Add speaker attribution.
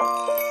Speaker 1: you